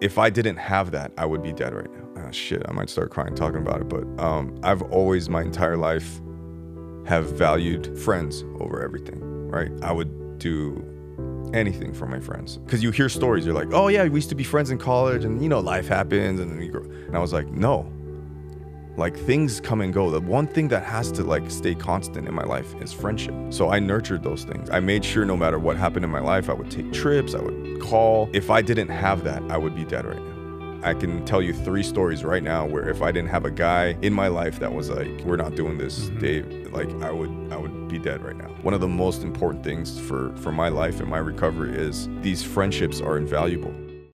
if I didn't have that, I would be dead right now. Ah, shit, I might start crying talking about it, but um, I've always my entire life have valued friends over everything. Right? I would do anything for my friends because you hear stories. You're like, oh yeah, we used to be friends in college, and you know life happens, and then you grow. And I was like, no. Like things come and go. The one thing that has to like stay constant in my life is friendship. So I nurtured those things. I made sure no matter what happened in my life, I would take trips, I would call. If I didn't have that, I would be dead right now. I can tell you three stories right now where if I didn't have a guy in my life that was like, we're not doing this, mm-hmm. Dave, like I would I would be dead right now. One of the most important things for for my life and my recovery is these friendships are invaluable.